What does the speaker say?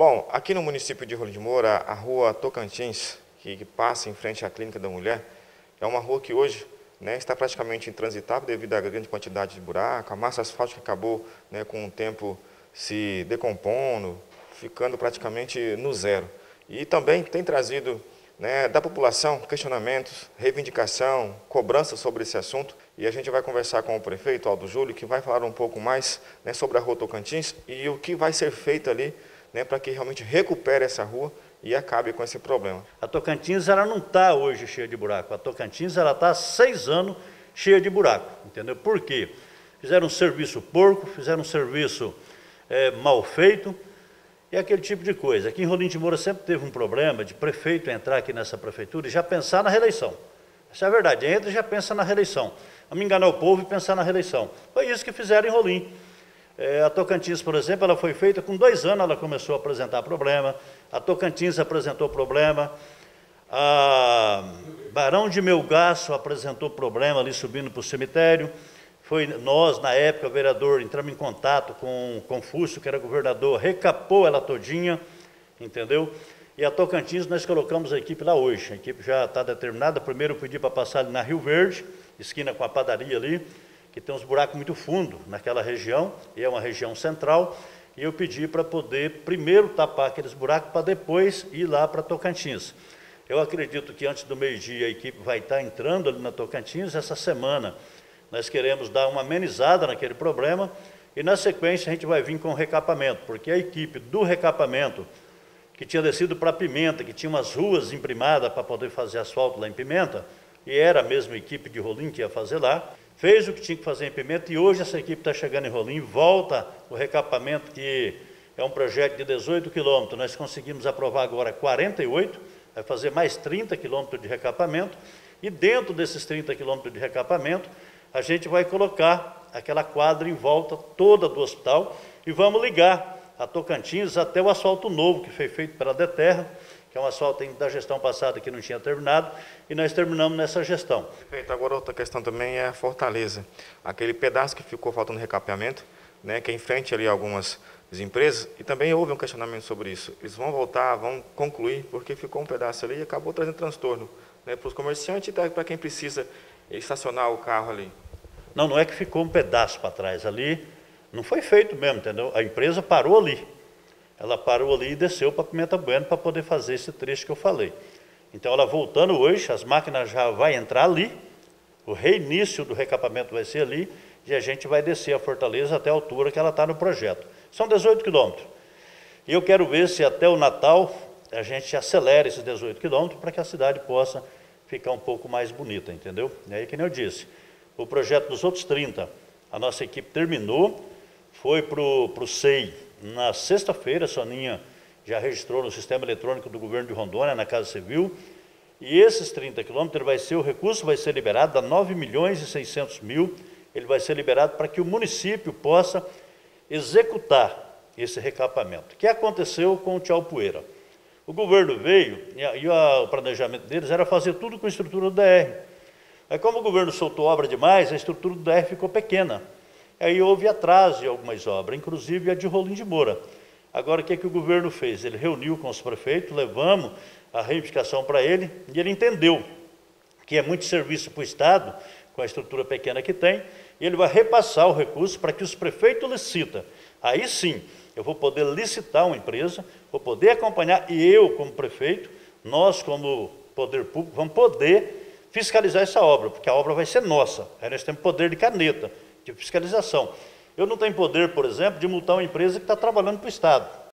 Bom, aqui no município de Rolim de Moura, a rua Tocantins, que passa em frente à Clínica da Mulher, é uma rua que hoje né, está praticamente intransitável devido à grande quantidade de buraco, a massa asfáltica acabou né, com o tempo se decompondo, ficando praticamente no zero. E também tem trazido né, da população questionamentos, reivindicação, cobrança sobre esse assunto. E a gente vai conversar com o prefeito, Aldo Júlio, que vai falar um pouco mais né, sobre a Rua Tocantins e o que vai ser feito ali né, para que realmente recupere essa rua e acabe com esse problema. A Tocantins ela não está hoje cheia de buraco. A Tocantins ela está há seis anos cheia de buraco, entendeu? Por quê? Fizeram um serviço porco, fizeram um serviço é, mal feito e aquele tipo de coisa. Aqui em Rolim de Moura sempre teve um problema de prefeito entrar aqui nessa prefeitura e já pensar na reeleição. Essa é a verdade. Entra e já pensa na reeleição. Vamos enganar o povo e pensar na reeleição. Foi isso que fizeram em Rolim. É, a Tocantins, por exemplo, ela foi feita com dois anos, ela começou a apresentar problema. A Tocantins apresentou problema. A Barão de Melgaço apresentou problema ali subindo para o cemitério. Foi nós, na época, o vereador, entramos em contato com Confúcio, que era governador, recapou ela todinha, entendeu? E a Tocantins nós colocamos a equipe lá hoje. A equipe já está determinada. Primeiro eu pedi para passar ali na Rio Verde, esquina com a padaria ali que tem uns buracos muito fundos naquela região, e é uma região central, e eu pedi para poder primeiro tapar aqueles buracos para depois ir lá para Tocantins. Eu acredito que antes do meio-dia a equipe vai estar entrando ali na Tocantins essa semana. Nós queremos dar uma amenizada naquele problema e na sequência a gente vai vir com o recapamento, porque a equipe do recapamento, que tinha descido para Pimenta, que tinha umas ruas imprimadas para poder fazer asfalto lá em Pimenta, e era a mesma equipe de Rolim que ia fazer lá, fez o que tinha que fazer em Pimenta e hoje essa equipe está chegando em Rolim, volta o recapamento, que é um projeto de 18 quilômetros, nós conseguimos aprovar agora 48, vai fazer mais 30 quilômetros de recapamento, e dentro desses 30 quilômetros de recapamento, a gente vai colocar aquela quadra em volta toda do hospital e vamos ligar a Tocantins até o asfalto novo que foi feito pela Deterra, que é um asfalto da gestão passada que não tinha terminado, e nós terminamos nessa gestão. Perfeito. Agora outra questão também é a Fortaleza. Aquele pedaço que ficou faltando recapeamento, né, que é em frente ali algumas empresas, e também houve um questionamento sobre isso. Eles vão voltar, vão concluir, porque ficou um pedaço ali e acabou trazendo transtorno né, para os comerciantes e para quem precisa estacionar o carro ali. Não, não é que ficou um pedaço para trás ali, não foi feito mesmo, entendeu? A empresa parou ali. Ela parou ali e desceu para Pimenta Bueno para poder fazer esse trecho que eu falei. Então, ela voltando hoje, as máquinas já vão entrar ali, o reinício do recapamento vai ser ali, e a gente vai descer a fortaleza até a altura que ela está no projeto. São 18 quilômetros. E eu quero ver se até o Natal a gente acelera esses 18 quilômetros para que a cidade possa ficar um pouco mais bonita, entendeu? E aí, como eu disse, o projeto dos outros 30, a nossa equipe terminou, foi para o SEI na sexta-feira, a Soninha já registrou no sistema eletrônico do governo de Rondônia, na Casa Civil, e esses 30 quilômetros vai ser, o recurso vai ser liberado, dá 9 milhões e 600 mil, ele vai ser liberado para que o município possa executar esse recapamento. O que aconteceu com o Tchau Poeira? O governo veio e, a, e a, o planejamento deles era fazer tudo com a estrutura do DR. Aí como o governo soltou obra demais, a estrutura do DR ficou pequena. Aí houve atraso em algumas obras, inclusive a de Rolim de Moura. Agora, o que, é que o governo fez? Ele reuniu com os prefeitos, levamos a reivindicação para ele, e ele entendeu que é muito serviço para o Estado, com a estrutura pequena que tem, e ele vai repassar o recurso para que os prefeitos licitem. Aí sim, eu vou poder licitar uma empresa, vou poder acompanhar, e eu, como prefeito, nós, como poder público, vamos poder fiscalizar essa obra, porque a obra vai ser nossa. Aí nós temos poder de caneta de fiscalização. Eu não tenho poder, por exemplo, de multar uma empresa que está trabalhando para o Estado.